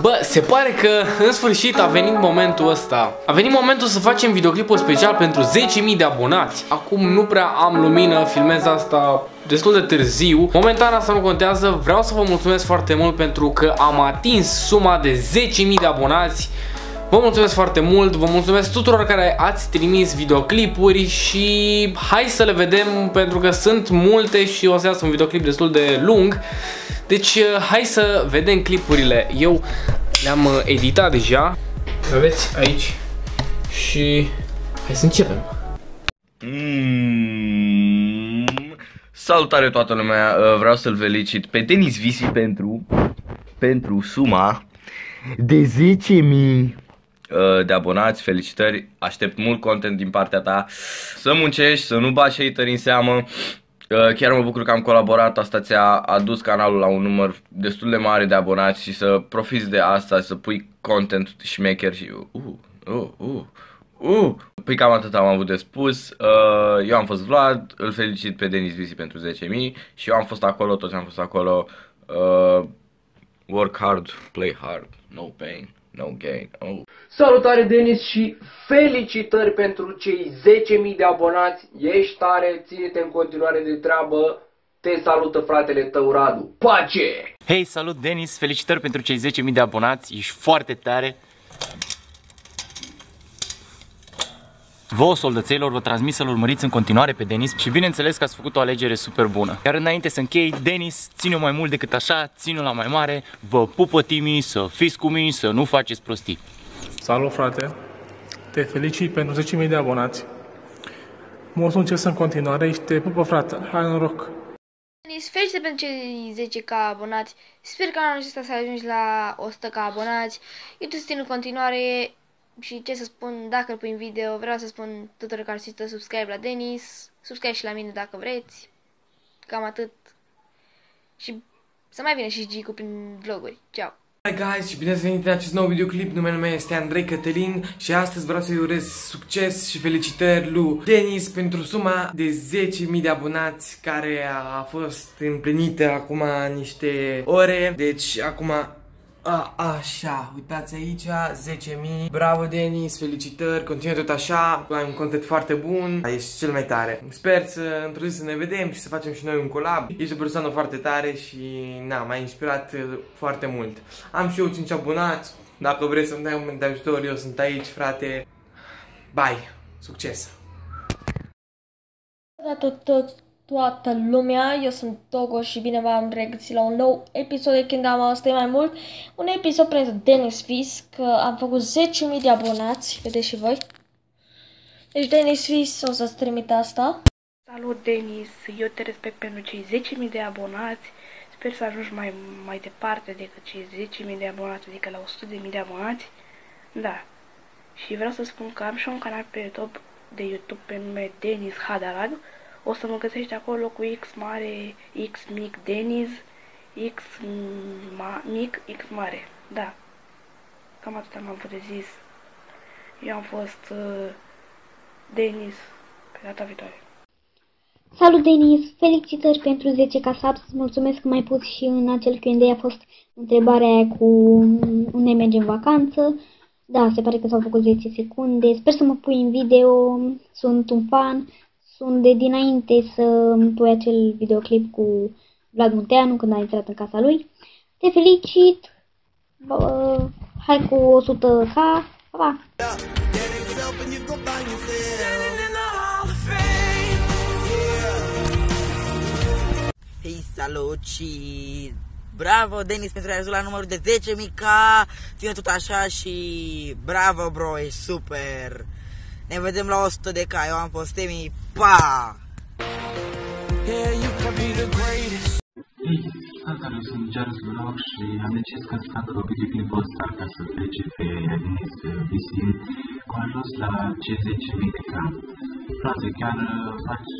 Bă, se pare că în sfârșit a venit momentul ăsta. A venit momentul să facem videoclipul special pentru 10.000 de abonați. Acum nu prea am lumină, filmez asta destul de târziu. Momentan asta nu contează. Vreau să vă mulțumesc foarte mult pentru că am atins suma de 10.000 de abonați. Vă mulțumesc foarte mult, vă mulțumesc tuturor care ați trimis videoclipuri și hai să le vedem pentru că sunt multe și o să iasă un videoclip destul de lung. Deci hai să vedem clipurile. Eu le-am uh, editat deja. Aveți aici și hai să începem. Mm. Salutare toată lumea, uh, vreau să-l felicit pe Denis Visi pentru, pentru suma de 10.000 Uh, de abonați, felicitări, aștept mult content din partea ta, să muncești, să nu bagi hater în seamă, uh, chiar mă bucur că am colaborat, asta ți-a adus canalul la un număr destul de mare de abonați și să profiți de asta, să pui content șmecher și uh, uh, uh, uh. Păi cam atât am avut de spus, uh, eu am fost Vlad, îl felicit pe Denis Visi pentru 10.000 și eu am fost acolo, toți am fost acolo, uh, work hard, play hard, no pain. No gain. Oh. Salutare Denis și felicitări pentru cei 10.000 de abonați. Ești tare, ține-te în continuare de treabă. Te salută fratele tău Radu. Pace! Hei, salut Denis, felicitări pentru cei 10.000 de abonați, ești foarte tare. Vouă soldățeilor vă transmit să-l urmăriți în continuare pe Denis și bineînțeles că ați făcut o alegere super bună. Iar înainte să închei, Denis, ține mai mult decât așa, ține la mai mare, vă pupă timii, să fiți cu mine, să nu faceți prostii. Salut frate, te felicit pentru 10.000 de abonați. Mult succes în continuare și te pupă frate, hai noroc! Denis, felicite pentru cei 10k abonați. Sper că anul acesta să ajungi la 100k abonați. Eu te susțin în continuare și ce să spun, dacă îl pui în video, vreau să spun tuturor care să subscribe la Denis, subscribe și la mine dacă vreți, cam atât. Și să mai vină și Gicu prin vloguri. Ciao! Hi guys și bine ați venit în acest nou videoclip, numele meu este Andrei Cătălin și astăzi vreau să-i urez succes și felicitări lui Denis pentru suma de 10.000 de abonați care a fost împlinită acum niște ore, deci acum a, așa, uitați aici, 10.000 Bravo Denis, felicitări, continuă tot așa Ai un content foarte bun, ești cel mai tare. Sper să într să ne vedem și să facem și noi un collab. Ești o persoană foarte tare și na, m-a inspirat uh, foarte mult. Am și eu 5 abonați. Dacă vreți să-mi dai un moment de ajutor, eu sunt aici, frate. Bye, succes! tot, tot, toată lumea, eu sunt Togo și bine v-am regăsit la un nou episod de Kingdom Asta mai mult. Un episod pentru Dennis Fis, că am făcut 10.000 de abonați, vedeți și voi. Deci Dennis Fis o să-ți trimit asta. Salut Denis, eu te respect pentru cei 10.000 de abonați. Sper să ajungi mai, mai departe decât cei 10.000 de abonați, adică la 100.000 de abonați. Da. Și vreau să spun că am și un canal pe YouTube de YouTube pe nume Denis Hadaradu o să mă găsești acolo cu X mare, X mic Deniz, X ma, mic, X mare. Da. Cam atât am avut de zis. Eu am fost uh, Denis pe data viitoare. Salut Denis, felicitări pentru 10 ca subs, mulțumesc că mai pus și în acel Q&A a fost întrebarea aia cu unde merge în vacanță. Da, se pare că s-au făcut 10 secunde, sper să mă pui în video, sunt un fan sunt de dinainte să pui acel videoclip cu Vlad Munteanu când a intrat în casa lui. Te felicit! Bă, hai cu 100k! Pa, pa! Hei, salut și bravo Denis pentru a la numărul de 10.000k, ține tot așa și bravo bro, e super! Ne vedem la 100 de ca, eu am fost Emi, pa! Yeah, you can be the greatest. Salutare, eu sunt Jaros Vlog și am decis că să fac videoclipul ăsta ca să plece pe Ernest Visin cu ajuns la cei 10.000 de cap. Frate, chiar uh, faci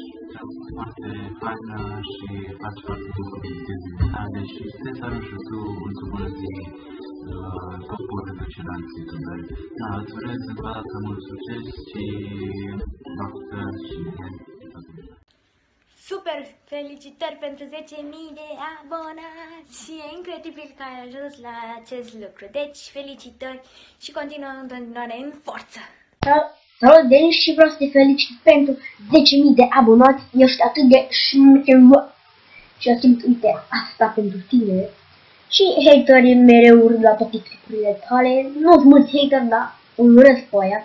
foarte faină și faci foarte bun de dezvoltare și sper să ajungi și tu într-o bună zi popor celălalt youtuberi. Da, îți urez încă o dată mult succes și noastră și super felicitări pentru 10.000 de abonați și e incredibil că ai ajuns la acest lucru. Deci, felicitări și continuă în continuare în forță! Salut, Denis, și vreau să te felicit pentru 10.000 de abonați. Ești atât de șmecher. Și eu simt, uite, asta pentru tine. Și haterii mereu urât la toate clipurile tale. Nu-s mulți hateri, dar îl urăsc pe aia.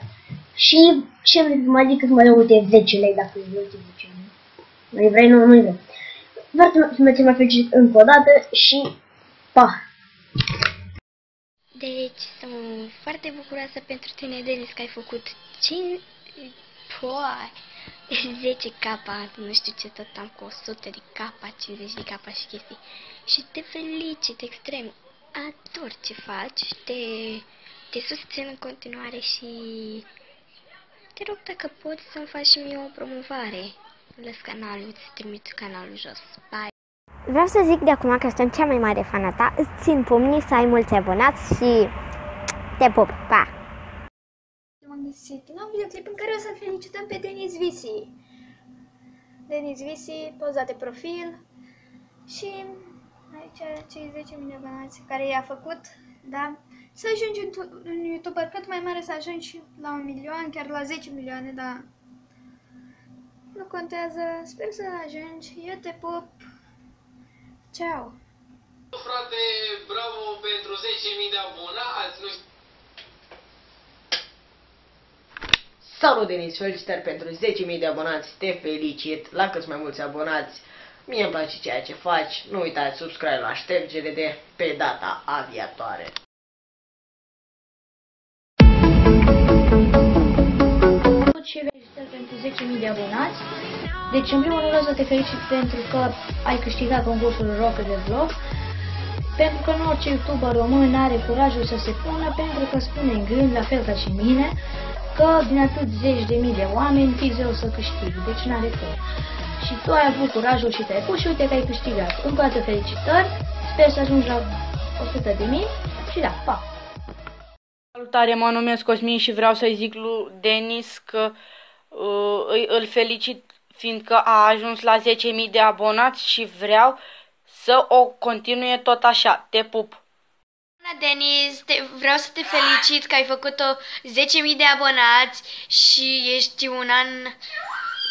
Și ce vrei să mai zic, să mai dau uite 10 lei dacă îți vrei 10 lei. Mai vrei, nu, nu vrei. Vreau să mă mai felicit încă o dată și pa! Deci, sunt foarte bucuroasă pentru tine, Denis, că ai făcut 5... Poi, 10 capa, nu știu ce tot am cu 100 de capa, 50 de capa și chestii. Și te felicit extrem. Ador ce faci, te, te susțin în continuare și te rog dacă poți să-mi faci și mie o promovare. Lăs canalul, îți trimit canalul jos. Bye! Vreau să zic de acum că sunt cea mai mare fană ta, îți țin pumnii să ai mulți abonați și te pup, pa! M-am găsit un nou videoclip în care o să felicităm pe Denis Visi. Denis Visi, poza de profil și aici cei 10.000 de abonați care i-a făcut, da? Să ajungi un youtuber cât mai mare, să ajungi la un milion, chiar la 10 milioane, da? Nu contează, sper să ajungi, eu te pup, Ciao! Frate, bravo pentru 10.000 de abonați! Nu Salut, Denis! Felicitări pentru 10.000 de abonați! Te felicit! La câți mai mulți abonați! Mie îmi place ceea ce faci. Nu uitați, subscribe la ștergere de pe data aviatoare. și felicitări pentru 10.000 de abonați. Deci, în primul rând, vreau să te felicit pentru că ai câștigat concursul Rock de Vlog, pentru că nu orice youtuber român are curajul să se pună, pentru că spune în gând, la fel ca și mine, că din atât zeci de mii de oameni, fi zeu să câștigi, deci n-are cum. Și tu ai avut curajul și te-ai pus și uite că ai câștigat. Încă o dată felicitări, sper să ajungi la 100 de mii și da, pa! Salutare, mă numesc Cosmin și vreau să-i zic lui Denis că uh, îl felicit fiindcă a ajuns la 10.000 de abonați și vreau să o continue tot așa. Te pup! Bună, Denis! Te, vreau să te felicit că ai făcut 10.000 de abonați și ești un an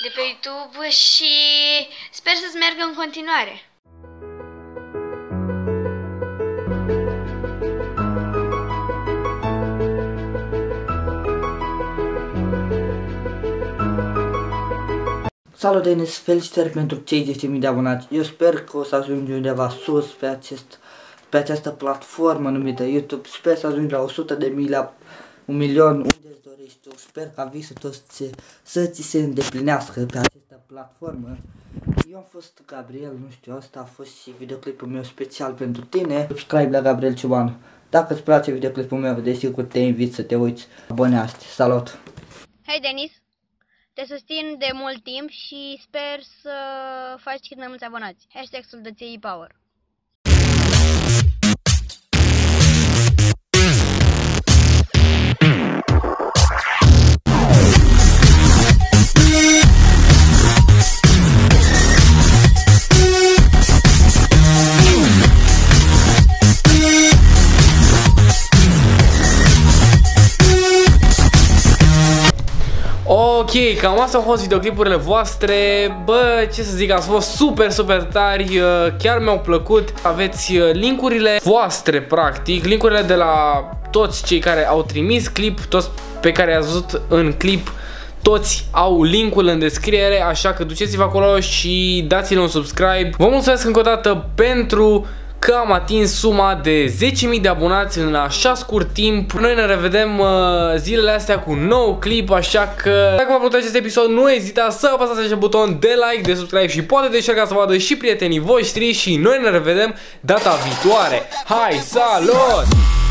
de pe YouTube și sper să-ți meargă în continuare. Salut Denis, felicitări pentru cei 10.000 de abonați. Eu sper că o să ajungi undeva sus pe, acest, pe această platformă numită YouTube. Sper să ajungi la 100 de mii, la un milion, unde îți dorești tu. Sper ca visul tău să, să ți se îndeplinească pe această platformă. Eu am fost Gabriel, nu știu, asta a fost și videoclipul meu special pentru tine. Subscribe la Gabriel Ciobanu. Dacă îți place videoclipul meu, desigur te invit să te uiți. Aboneaste. Salut! Hei Denis! Te susțin de mult timp și sper să faci cât mai mulți abonați. Hashtag soldăției power. Ok, cam asta au fost videoclipurile voastre Bă, ce să zic, ați fost super, super tari uh, Chiar mi-au plăcut Aveți uh, linkurile voastre, practic Linkurile de la toți cei care au trimis clip Toți pe care i-ați văzut în clip toți au linkul în descriere, așa că duceți-vă acolo și dați-le un subscribe. Vă mulțumesc încă o dată pentru că am atins suma de 10.000 de abonați în așa scurt timp. Noi ne revedem uh, zilele astea cu un nou clip, așa că dacă v-a plăcut acest episod, nu ezitați să apăsați acest buton de like, de subscribe și poate de share ca să vadă și prietenii voștri și noi ne revedem data viitoare. Hai, salut!